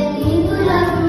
bem-vindo